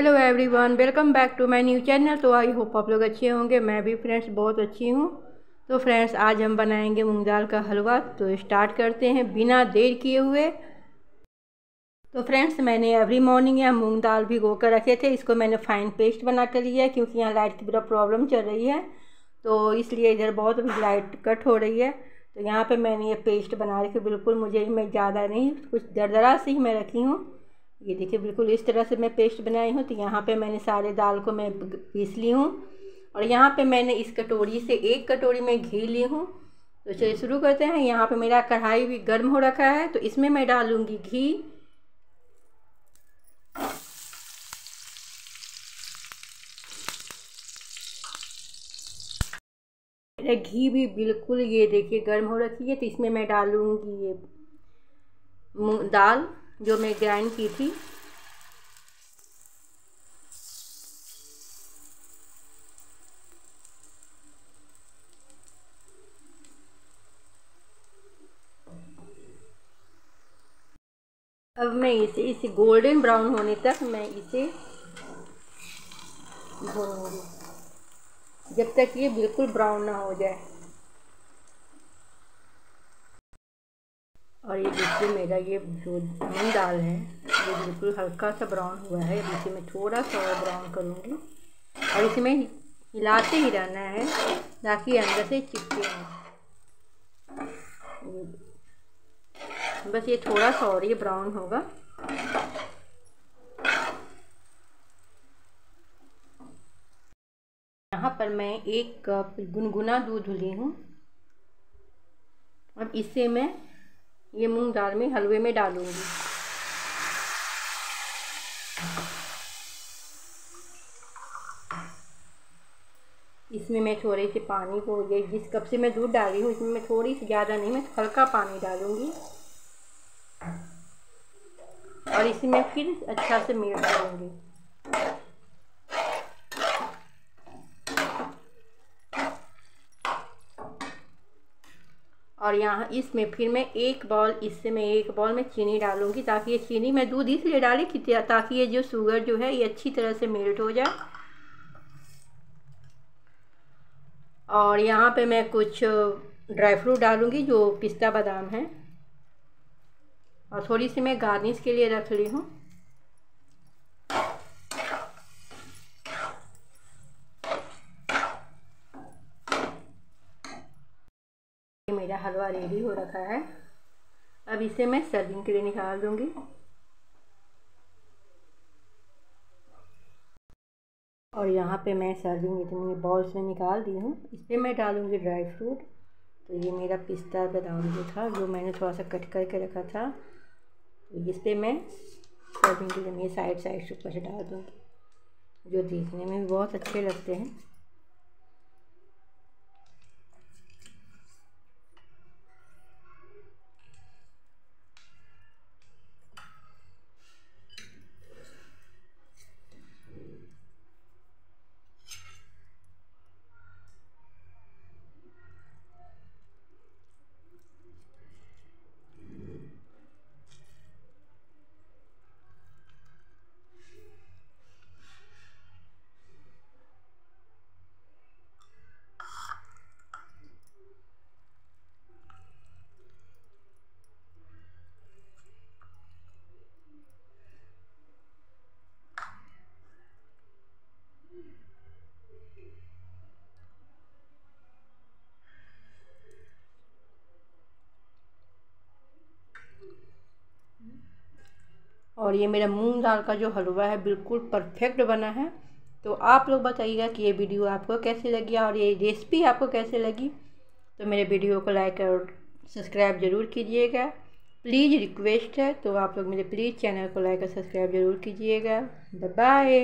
Hello everyone welcome back to my new channel तो I hope आप लोग अच्छे होंगे, मैं भी फ्रेंड्स बहुत अच्छी हूँ। तो फ्रेंड्स आज हम बनाएँगे मूंग दाल का हलवा। तो स्टार्ट करते हैं, बिना देर किए हुए। तो फ्रेंड्स मैंने एवरी मॉर्निंग यहाँ मूंग दाल भी गो कर रखे थे। इसको मैंने फ़ाइन पेस्ट बना कर लिया है, क्योंकि यहाँ लाइट की पूरा प्रॉब्लम चल रही है। तो इसलिए इधर बहुत लाइट कट हो रही है। तो यहाँ पर मैंने ये पेस्ट बना रखी, बिल्कुल मुझे मैं ज़्यादा नहीं, कुछ दरदरा से ही मैं रखी हूँ। ये देखिए, बिल्कुल इस तरह से मैं पेस्ट बनाई हूँ। तो यहाँ पे मैंने सारे दाल को मैं पीस ली हूँ और यहाँ पे मैंने इस कटोरी से एक कटोरी में घी ली हूँ। तो चलिए शुरू करते हैं। यहाँ पे मेरा कढ़ाई भी गर्म हो रखा है। तो इसमें मैं डालूँगी घी। मेरा घी भी बिल्कुल ये देखिए गर्म हो रखी है। तो इसमें मैं डालूँगी ये दाल। जो मैं ग्राइंड की थी। अब मैं इसे इसे गोल्डन ब्राउन होने तक मैं इसे भूनूँगी जब तक ये बिल्कुल ब्राउन ना हो जाए और ये देखिए मेरा ये जो मूंग दाल है, ये बिल्कुल हल्का सा ब्राउन हुआ है। इसे मैं थोड़ा सा और ब्राउन करूँगी। और इसमें हिलाते ही रहना है, ताकि अंदर से चिपके नहीं बस ये थोड़ा सा और ये ब्राउन होगा। यहाँ पर मैं एक कप गुनगुना दूध ली हूँ। अब इसे मैं ये मूंग दाल में हलवे में डालूँगी। इसमें मैं थोड़े से पानी को, ये जिस कप से मैं दूध डाली हूँ, इसमें मैं थोड़ी सी ज़्यादा नहीं, मैं हल्का पानी डालूँगी। और इसमें फिर अच्छा से मिक्स करूँगी और यहाँ इसमें फिर मैं एक बॉल इससे मैं एक बॉल में चीनी डालूँगी ताकि ये चीनी मैं दूध इसलिए डाली कि ताकि ये जो शुगर जो है ये अच्छी तरह से मेल्ट हो जाए। और यहाँ पे मैं कुछ ड्राई फ्रूट डालूँगी जो पिस्ता बादाम है। और थोड़ी सी मैं गार्निश के लिए रख ली हूँ। मेरा हलवा रेडी हो रखा है। अब इसे मैं सर्विंग के लिए निकाल दूँगी। और यहाँ पे मैं सर्विंग इतनी बॉल्स में निकाल दी हूँ। इस पर मैं डालूँगी ड्राई फ्रूट तो ये मेरा पिस्ता बादाम जो था, जो मैंने थोड़ा सा कट करके रखा था तो इस पर मैं सर्विंग के लिए साइड साइड से ऊपर से डाल दूँगी। जो देखने में भी बहुत अच्छे लगते हैं। और ये मेरा मूंग दाल का जो हलवा है बिल्कुल परफेक्ट बना है। तो आप लोग बताइएगा कि ये वीडियो आपको कैसे लगी और ये रेसिपी आपको कैसे लगी। तो मेरे वीडियो को लाइक और सब्सक्राइब ज़रूर कीजिएगा। प्लीज़ रिक्वेस्ट है तो आप लोग मेरे प्लीज़ चैनल को लाइक और सब्सक्राइब ज़रूर कीजिएगा। बाय